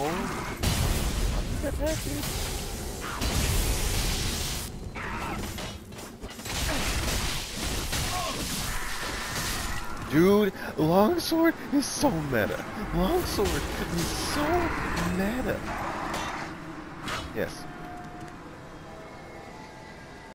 dude. Dude, longsword is so meta. Longsword is so meta. Yes,